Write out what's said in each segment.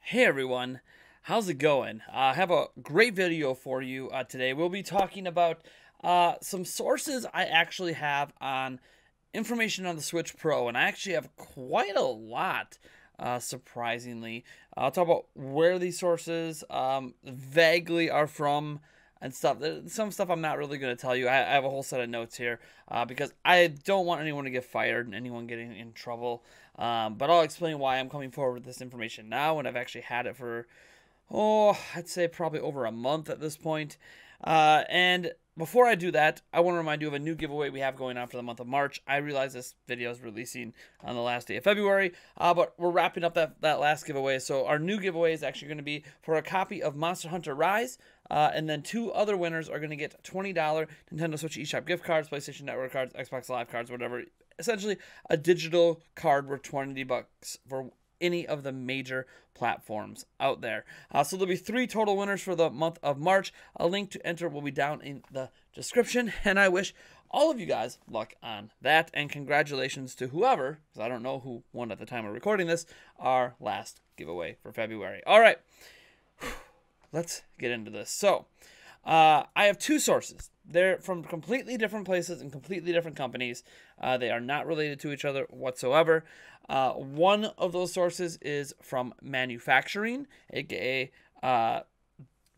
Hey everyone, how's it going? Uh, I have a great video for you uh, today. We'll be talking about uh, some sources I actually have on information on the Switch Pro, and I actually have quite a lot, uh, surprisingly. I'll talk about where these sources um, vaguely are from and stuff. Some stuff I'm not really going to tell you. I, I, have a whole set of notes here uh, because I don't want anyone to get fired and anyone getting in trouble. Um, but I'll explain why I'm coming forward with this information now, and I've actually had it for, oh, I'd say probably over a month at this point. Uh, and before I do that, I want to remind you of a new giveaway we have going on for the month of March. I realize this video is releasing on the last day of February, uh, but we're wrapping up that, that last giveaway. So our new giveaway is actually going to be for a copy of Monster Hunter Rise, uh, and then two other winners are going to get $20 Nintendo Switch eShop gift cards, PlayStation Network cards, Xbox Live cards, whatever essentially a digital card worth 20 bucks for any of the major platforms out there. Uh, so there'll be three total winners for the month of March. A link to enter will be down in the description. And I wish all of you guys luck on that. And congratulations to whoever, because I don't know who won at the time of recording this, our last giveaway for February. All right, let's get into this. So uh, I have two sources they're from completely different places and completely different companies. Uh, they are not related to each other whatsoever. Uh, one of those sources is from manufacturing, aka uh,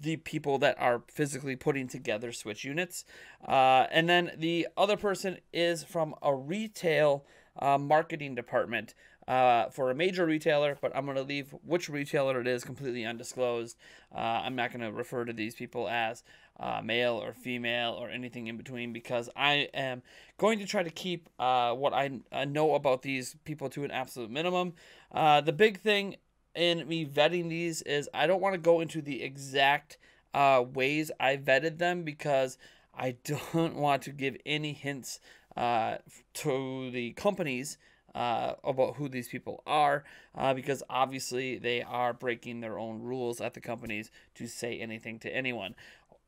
the people that are physically putting together Switch units. Uh, and then the other person is from a retail uh, marketing department uh, for a major retailer, but I'm going to leave which retailer it is completely undisclosed. Uh, I'm not going to refer to these people as uh, male or female or anything in between because I am going to try to keep uh, what I, I, know about these people to an absolute minimum. Uh, the big thing in me vetting these is I don't want to go into the exact uh, ways I vetted them because I don't want to give any hints to the companies uh, about who these people are uh, because obviously they are breaking their own rules at the companies to say anything to anyone.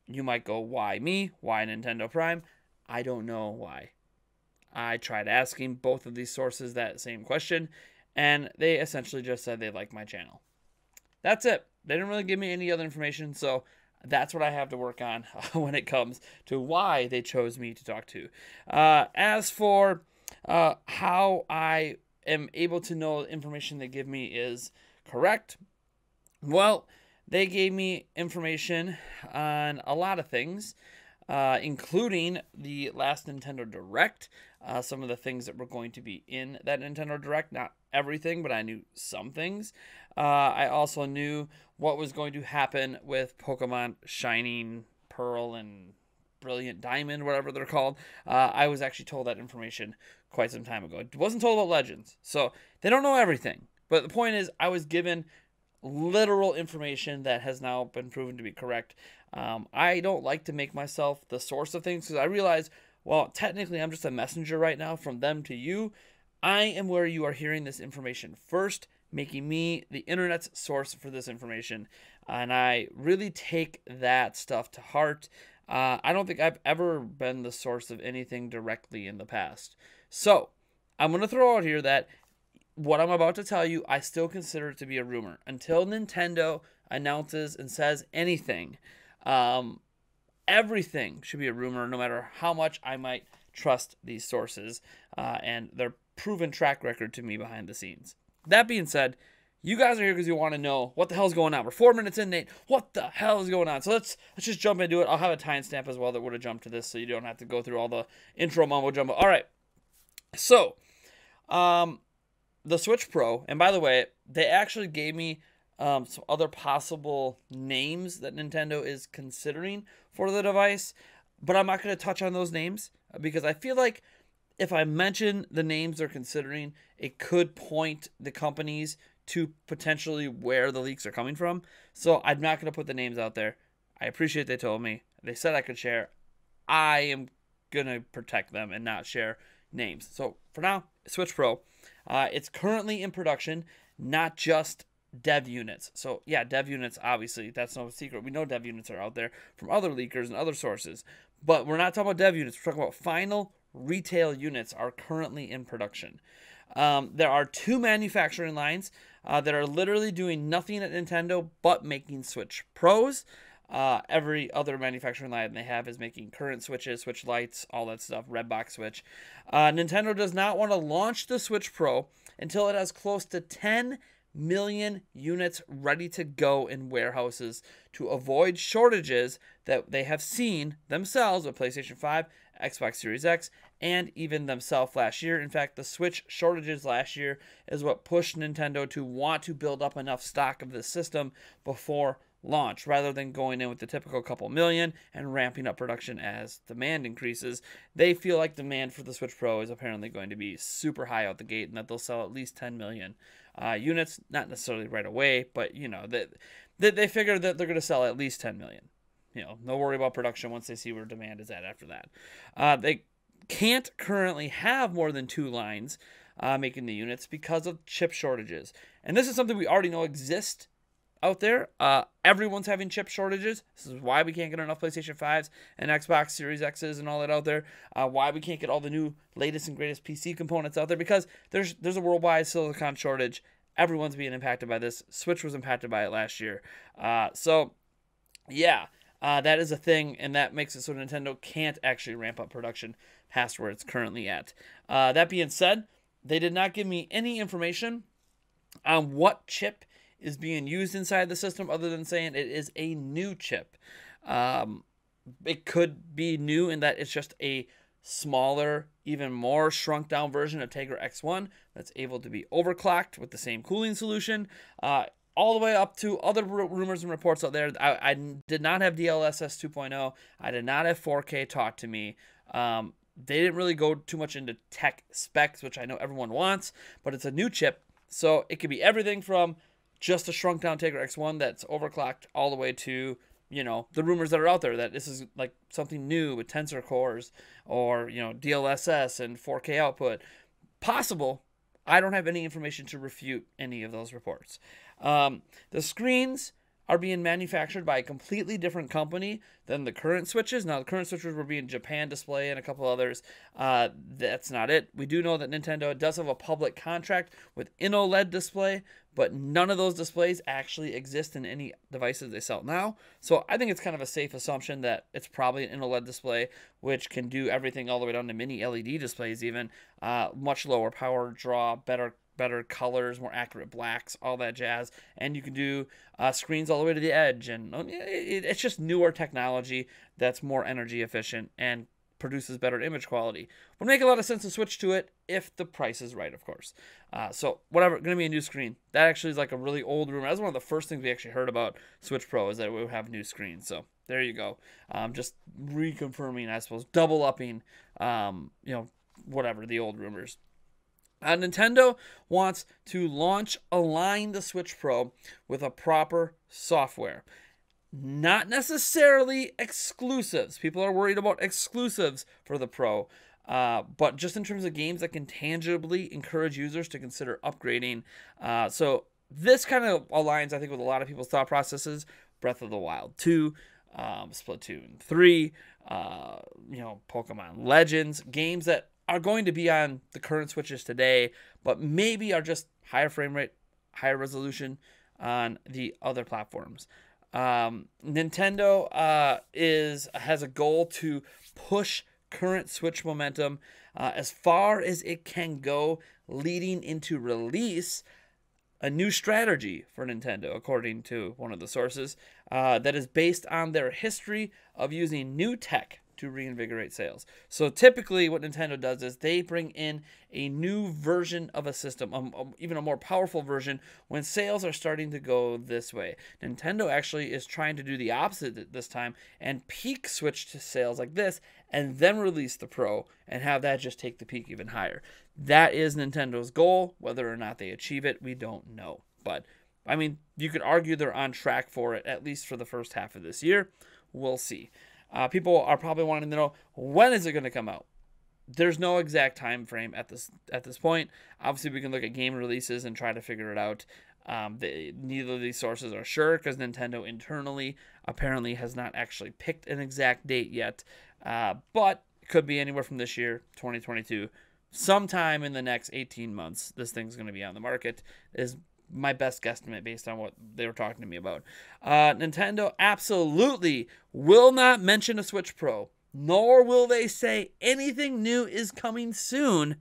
You might go, why me? Why Nintendo Prime? I don't know why. I tried asking both of these sources that same question, and they essentially just said they like my channel. That's it. They didn't really give me any other information, so that's what I have to work on when it comes to why they chose me to talk to. Uh, as for uh, how I am able to know the information they give me is correct. Well, they gave me information on a lot of things, uh, including the last Nintendo Direct. Uh, some of the things that were going to be in that Nintendo Direct. Not everything, but I knew some things. Uh, I also knew what was going to happen with Pokemon Shining Pearl and Brilliant Diamond, whatever they're called. Uh, I was actually told that information quite some time ago. It wasn't told about Legends, so they don't know everything. But the point is, I was given literal information that has now been proven to be correct. Um, I don't like to make myself the source of things because I realize, well, technically I'm just a messenger right now from them to you. I am where you are hearing this information first, making me the internet's source for this information. And I really take that stuff to heart. Uh, I don't think I've ever been the source of anything directly in the past. So, I'm going to throw out here that what I'm about to tell you, I still consider it to be a rumor. Until Nintendo announces and says anything, um, everything should be a rumor, no matter how much I might trust these sources uh, and their proven track record to me behind the scenes. That being said, you guys are here because you want to know what the hell's going on. We're four minutes in, Nate. What the hell is going on? So let's let's just jump into it. I'll have a timestamp as well that would have jumped to this, so you don't have to go through all the intro mumbo jumbo. All right. So, um, the Switch Pro, and by the way, they actually gave me um, some other possible names that Nintendo is considering for the device, but I'm not going to touch on those names because I feel like if I mention the names they're considering, it could point the companies to potentially where the leaks are coming from. So I'm not going to put the names out there. I appreciate they told me. They said I could share. I am going to protect them and not share names. So for now, Switch Pro. Uh, it's currently in production, not just dev units. So yeah, dev units, obviously, that's no secret. We know dev units are out there from other leakers and other sources. But we're not talking about dev units. We're talking about final retail units are currently in production. Um, there are two manufacturing lines uh, that are literally doing nothing at Nintendo but making Switch Pros. Uh, every other manufacturing line they have is making current switches, switch Lites, all that stuff, red box switch. Uh, Nintendo does not want to launch the Switch Pro until it has close to 10 million units ready to go in warehouses to avoid shortages that they have seen themselves with PlayStation 5, Xbox Series X, and even themselves last year. In fact, the Switch shortages last year is what pushed Nintendo to want to build up enough stock of the system before launch rather than going in with the typical couple million and ramping up production as demand increases. They feel like demand for the Switch Pro is apparently going to be super high out the gate and that they'll sell at least 10 million uh, units, not necessarily right away, but you know, that they, they figure that they're going to sell at least 10 million. You know, no worry about production once they see where demand is at after that. Uh, they can't currently have more than two lines uh, making the units because of chip shortages. And this is something we already know exists out there. Uh, everyone's having chip shortages. This is why we can't get enough PlayStation 5s and Xbox Series X's and all that out there. Uh, why we can't get all the new latest and greatest PC components out there because there's there's a worldwide silicon shortage. Everyone's being impacted by this. Switch was impacted by it last year. Uh, so, yeah, uh, that is a thing, and that makes it so Nintendo can't actually ramp up production past where it's currently at. Uh, that being said, they did not give me any information on what chip is being used inside the system other than saying it is a new chip. Um, it could be new in that it's just a smaller, even more shrunk down version of Tegra X1 that's able to be overclocked with the same cooling solution. Uh, all the way up to other rumors and reports out there. I, I did not have DLSS 2.0. I did not have 4K talk to me. Um, they didn't really go too much into tech specs, which I know everyone wants, but it's a new chip. So it could be everything from just a shrunk down Tegra X1 that's overclocked all the way to you know the rumors that are out there that this is like something new with tensor cores or you know DLSS and 4K output. Possible. I don't have any information to refute any of those reports. Um, the screens are being manufactured by a completely different company than the current switches. Now, the current switches were being Japan Display and a couple others. Uh, that's not it. We do know that Nintendo does have a public contract with InnoLED Display, but none of those displays actually exist in any devices they sell now. So I think it's kind of a safe assumption that it's probably an InnoLED display, which can do everything all the way down to mini LED displays, even uh, much lower power draw, better better colors, more accurate blacks, all that jazz. And you can do uh, screens all the way to the edge. And um, it's just newer technology that's more energy efficient and produces better image quality. Would make a lot of sense to switch to it if the price is right, of course. Uh, so whatever, going to be a new screen. That actually is like a really old rumor. That was one of the first things we actually heard about Switch Pro is that it would have new screens. So there you go. Um, just reconfirming, I suppose, double upping, um, you know, whatever the old rumors. Uh, Nintendo wants to launch align the Switch Pro with a proper software. Not necessarily exclusives. People are worried about exclusives for the Pro, uh, but just in terms of games that can tangibly encourage users to consider upgrading. Uh, so this kind of aligns, I think, with a lot of people's thought processes. Breath of the Wild 2, um, Splatoon 3, uh, you know, Pokemon Legends, games that are going to be on the current Switches today, but maybe are just higher frame rate, higher resolution on the other platforms. Um, Nintendo uh, is has a goal to push current Switch momentum uh, as far as it can go, leading into release. A new strategy for Nintendo, according to one of the sources, uh, that is based on their history of using new tech to reinvigorate sales. So typically, what Nintendo does is they bring in a new version of a system, um, um, even a more powerful version, when sales are starting to go this way. Nintendo actually is trying to do the opposite this time and peak switch to sales like this, and then release the Pro and have that just take the peak even higher. That is Nintendo's goal. Whether or not they achieve it, we don't know. But I mean, you could argue they're on track for it, at least for the first half of this year. We'll see. Uh, people are probably wanting to know when is it going to come out. There's no exact time frame at this at this point. Obviously, we can look at game releases and try to figure it out. Um, they, neither of these sources are sure because Nintendo internally apparently has not actually picked an exact date yet. Uh, but could be anywhere from this year, 2022, sometime in the next 18 months. This thing's going to be on the market. Is my best guesstimate based on what they were talking to me about. Uh, Nintendo absolutely will not mention a Switch Pro, nor will they say anything new is coming soon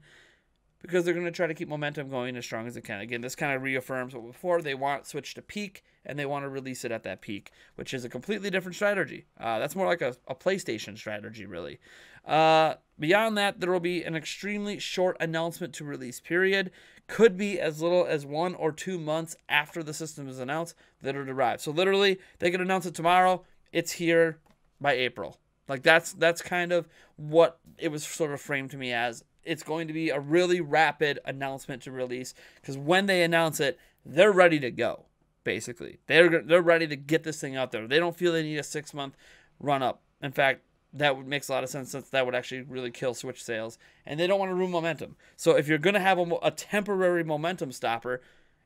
because they're going to try to keep momentum going as strong as it can. Again, this kind of reaffirms what before they want Switch to peak and they want to release it at that peak, which is a completely different strategy. Uh, that's more like a, a PlayStation strategy, really. Uh, beyond that, there will be an extremely short announcement to release period. Could be as little as one or two months after the system is announced that it arrives. So literally, they could announce it tomorrow. It's here by April. Like that's that's kind of what it was sort of framed to me as it's going to be a really rapid announcement to release because when they announce it, they're ready to go. Basically, they're they're ready to get this thing out there. They don't feel they need a six month run up. In fact, that would makes a lot of sense since that would actually really kill Switch sales, and they don't want to ruin momentum. So if you're gonna have a, a temporary momentum stopper,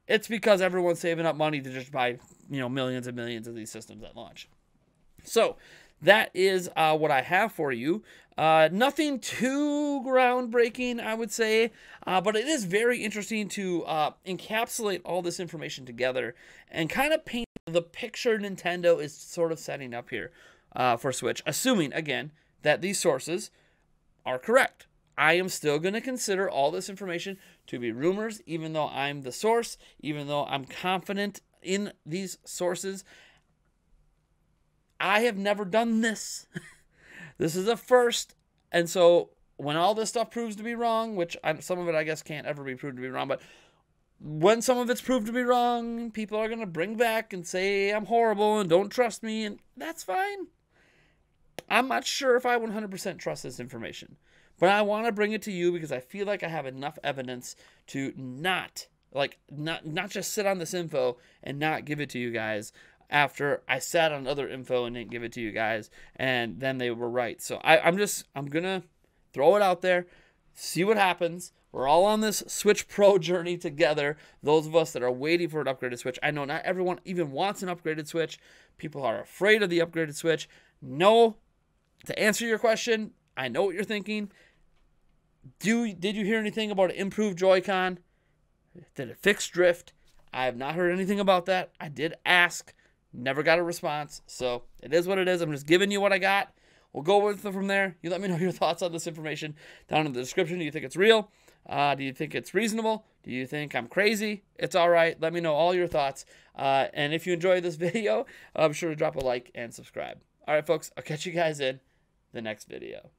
it's because everyone's saving up money to just buy you know millions and millions of these systems at launch. So that is uh, what I have for you. Uh, nothing too groundbreaking, I would say, uh, but it is very interesting to uh, encapsulate all this information together and kind of paint the picture Nintendo is sort of setting up here uh, for Switch, assuming, again, that these sources are correct. I am still going to consider all this information to be rumors, even though I'm the source, even though I'm confident in these sources. I have never done this. this is a first. And so when all this stuff proves to be wrong, which I'm, some of it I guess can't ever be proved to be wrong, but when some of it's proved to be wrong, people are going to bring back and say I'm horrible and don't trust me, and that's fine. I'm not sure if I 100% trust this information, but I want to bring it to you because I feel like I have enough evidence to not like not not just sit on this info and not give it to you guys after I sat on other info and didn't give it to you guys, and then they were right. So I, I'm just I'm gonna throw it out there, see what happens. We're all on this Switch Pro journey together. Those of us that are waiting for an upgraded Switch. I know not everyone even wants an upgraded Switch. People are afraid of the upgraded Switch. No, to answer your question, I know what you're thinking. Do did you hear anything about an improved Joy-Con? Did it fix drift? I have not heard anything about that. I did ask. Never got a response. So it is what it is. I'm just giving you what I got. We'll go with it from there. You let me know your thoughts on this information down in the description. Do you think it's real? Uh, do you think it's reasonable? Do you think I'm crazy? It's all right. Let me know all your thoughts. Uh, and if you enjoyed this video, I'm sure to drop a like and subscribe. All right, folks. I'll catch you guys in the next video.